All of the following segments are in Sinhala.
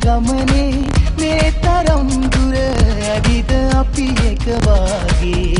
ගමනේ මේ තරම් දුර ඇවිද අපි එක වාගේ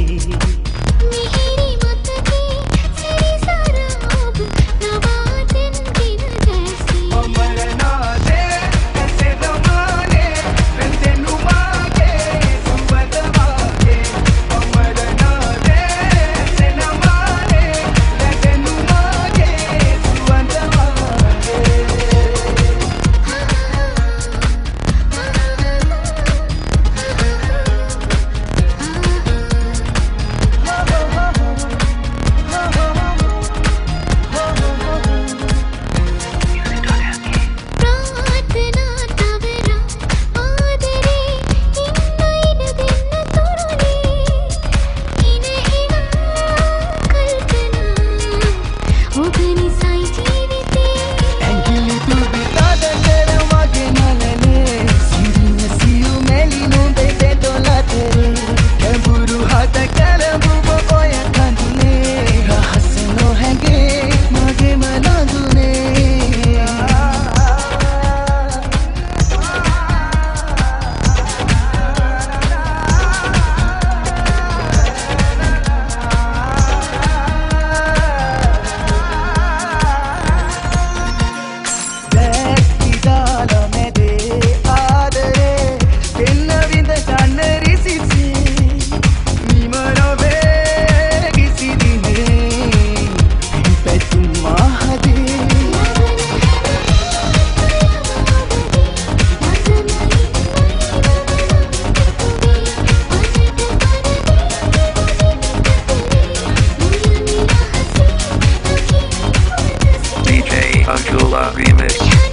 Angela Remix.